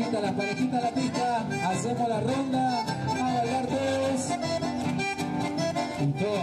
parejitas, las parejitas la pista, hacemos la ronda, a bailar todos. Y todas.